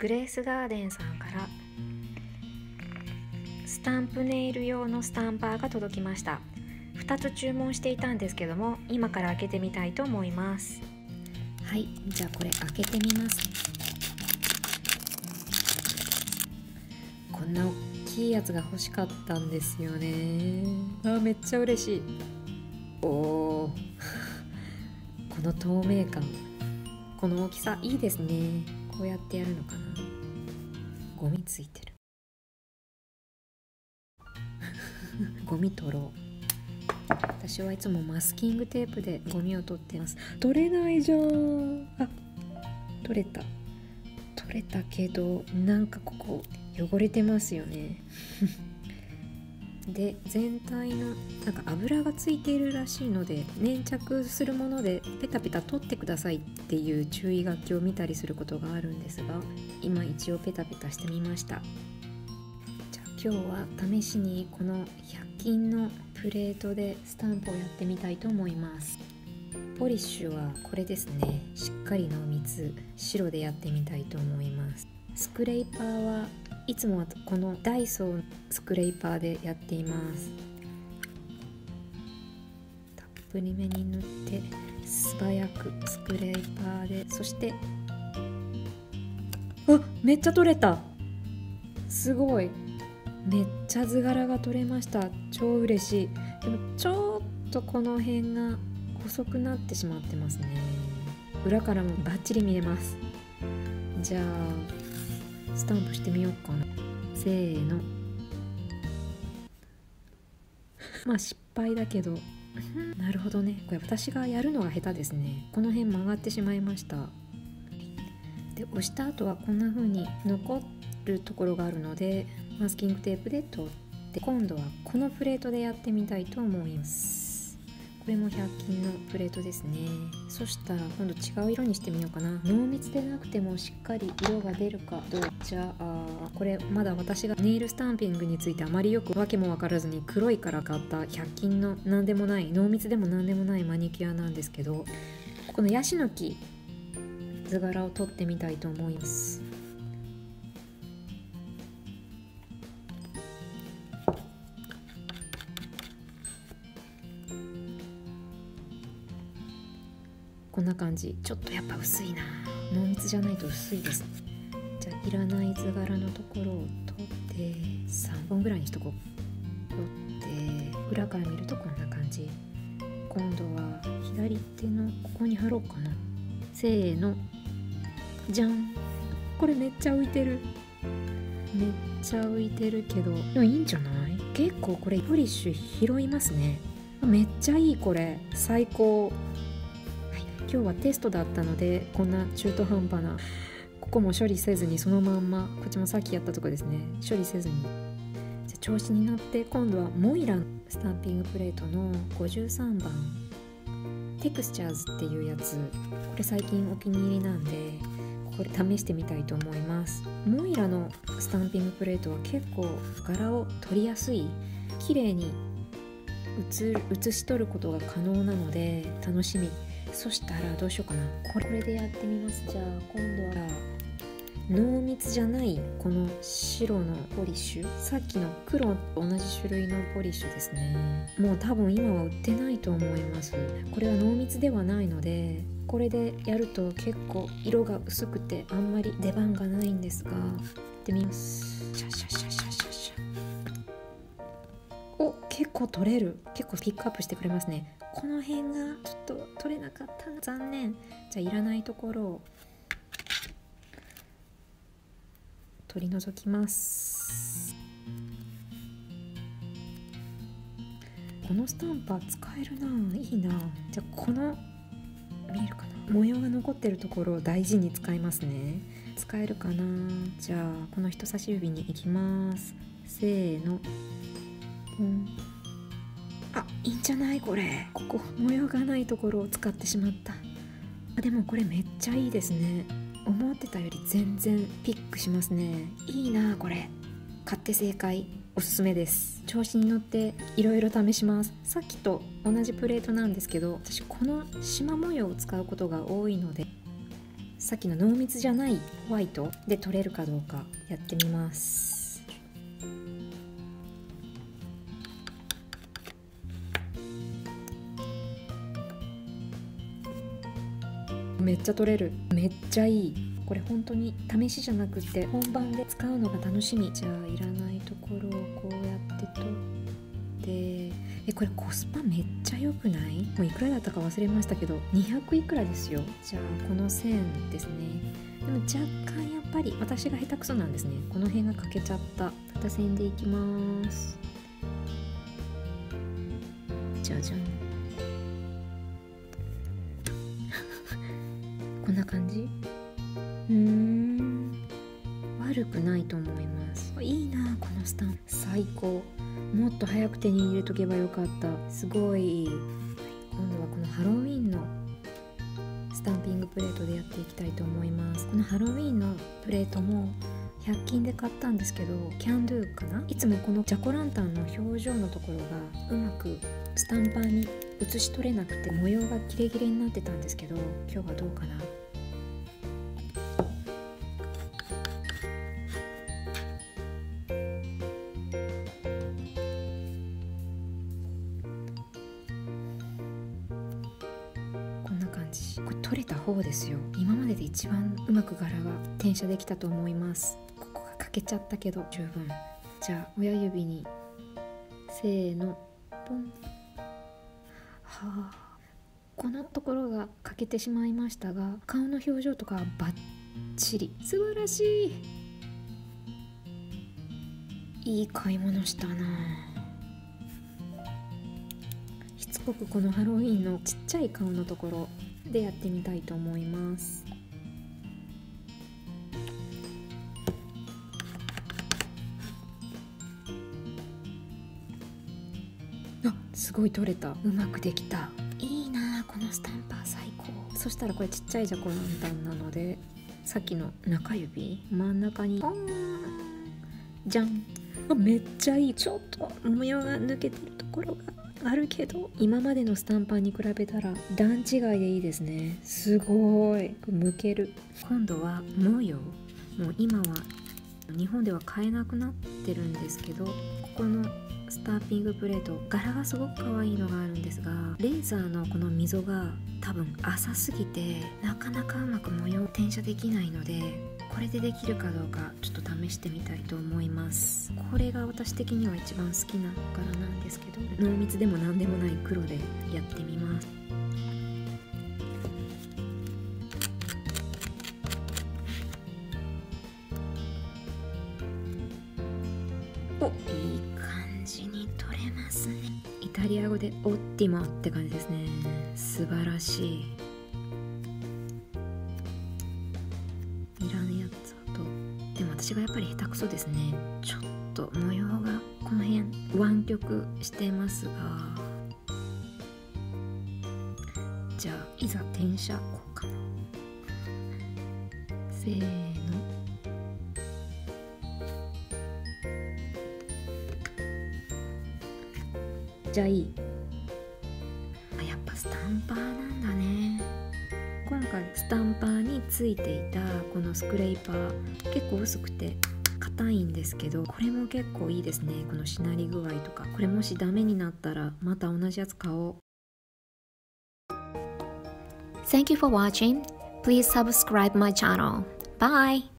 グレースガーデンさんからスタンプネイル用のスタンパーが届きました。2つ注文していたんですけども今から開けてみたいと思います。はいじゃあこれ開けてみます。こんな大きいやつが欲しかったんですよね。あめっちゃ嬉しい。おおこの透明感。この大きさいいですね。こうやってやるのかなゴミついてる。ゴミ取ろう。私はいつもマスキングテープでゴミを取ってます。取れないじゃん。あ取れた。取れたけどなんかここ汚れてますよね。で全体のなんか油がついているらしいので粘着するものでペタペタ取ってくださいっていう注意書きを見たりすることがあるんですが今一応ペタペタしてみました。じゃあ今日は試しにこの100均のプレートでスタンプをやってみたいと思います。ポリッシュはこれですね。しっかり濃密白でやってみたいと思います。スクレーパーはいつもはこのダイソースクレーパーでやっています。たっぷりめに塗って素早くスクレーパーでそしてあめっちゃ取れた。すごい。めっちゃ図柄が取れました。超嬉しい。でもちょっとこの辺が細くなってしまってますね。裏からもバッチリ見えます。じゃあスタンプしてみようかな。せーの。まあ失敗だけど。なるほどね。これ私がやるのが下手ですね。この辺曲がってしまいました。で押した後はこんな風に残るところがあるのでマスキングテープで取って今度はこのプレートでやってみたいと思います。これも100均のプレートですね。そしたら今度違う色にしてみようかな。濃密でなくてもしっかり色が出るか。どうじゃあこれまだ私がネイルスタンピングについてあまりよく訳も分からずに黒いから買った100均の何でもない濃密でも何でもないマニキュアなんですけどこのヤシの木図柄を取ってみたいと思います。こんな感じ。ちょっとやっぱ薄いな。濃密じゃないと薄いです。じゃあいらない図柄のところを取って3本ぐらいにしとこう。取って裏から見るとこんな感じ。今度は左手のここに貼ろうかな。せーの。じゃん。これめっちゃ浮いてる。めっちゃ浮いてるけど。でもいいんじゃない？結構これポリッシュ拾いますね。めっちゃいいこれ。最高。今日はテストだったのでこんな中途半端なここも処理せずにそのまんまこっちもさっきやったとこですね。処理せずに。じゃ調子に乗って今度はモイランスタンピングプレートの53番テクスチャーズっていうやつ。これ最近お気に入りなんでこれ試してみたいと思います。モイラのスタンピングプレートは結構柄を取りやすい綺麗に写し取ることが可能なので楽しみ。そしたらどうしようかな。これでやってみます。じゃあ今度は濃密じゃないこの白のポリッシュ。さっきの黒と同じ種類のポリッシュですね。もう多分今は売ってないと思います。これは濃密ではないのでこれでやると結構色が薄くてあんまり出番がないんですがやってみます。シャシャシャシャシャシャ。お結構取れる。結構ピックアップしてくれますね。この辺がちょっと取れなかった残念。じゃあいらないところを取り除きます。このスタンパー使えるな。いいな。じゃあこの見えるかな。模様が残ってるところを大事に使いますね。使えるかな。じゃあこの人差し指にいきます。せーの。うんあいいんじゃない？これ。ここ模様がないところを使ってしまった。あでもこれめっちゃいいですね。思ってたより全然ピックしますね。いいなこれ。買って正解おすすめです。調子に乗っていろいろ試します。さっきと同じプレートなんですけど私この縞模様を使うことが多いのでさっきの濃密じゃないホワイトで取れるかどうかやってみます。めっちゃ取れる。めっちゃいい。これ本当に試しじゃなくて本番で使うのが楽しみ。じゃあいらないところをこうやって取って。えこれコスパめっちゃ良くない？もういくらだったか忘れましたけど200いくらですよ。じゃあこの線ですね。でも若干やっぱり私が下手くそなんですね。この辺が欠けちゃった。縦線でいきます。じゃじゃん。な感じ？うーん。悪くないと思います。いいなこのスタンプ最高。もっと早く手に入れとけばよかった。すごい。今度はこのハロウィンのスタンピングプレートでやっていきたいと思います。このハロウィンのプレートも100均で買ったんですけどキャンドゥかな？いつもこのジャコランタンの表情のところがうまくスタンパーに写し取れなくて模様がギレギレになってたんですけど今日はどうかな？一番うまく柄が転写できたと思います。ここが欠けちゃったけど。十分。じゃあ親指にせーのポン。はあ。このところが欠けてしまいましたが顔の表情とかはバッチリ。素晴らしい。いい買い物したな。しつこくこのハロウィンのちっちゃい顔のところでやってみたいと思いますあすごい取れた。うまくできた。いいなこのスタンパー最高。そしたらこれちっちゃいジャコランタンなのでさっきの中指真ん中にポンじゃん。あめっちゃいい。ちょっと模様が抜けてるところがあるけど今までのスタンパーに比べたら段違いでいいですね。すごい。向ける。今度は模様。もう今は日本では買えなくなってるんですけどここのスターピングプレート柄がすごく可愛いのがあるんですがレーザーのこの溝が多分浅すぎてなかなかうまく模様転写できないのでこれでできるかどうかちょっと試してみたいと思います。これが私的には一番好きな柄なんですけど濃密でも何でもない黒でやってみます。リア語でオッティマって感じですね。素晴らしい。いらぬやつあと。でも私がやっぱり下手くそですね。ちょっと模様がこの辺湾曲してますが。じゃあいざ転写こうかな。せーのじゃあいいあやっぱスタンパーなんだね今回スタンパーについていたこのスクレーパー結構薄くて硬いんですけどこれも結構いいですねこのしなり具合とかこれもしダメになったらまた同じやつ買おう Thank you for watching. Please subscribe my channel. Bye.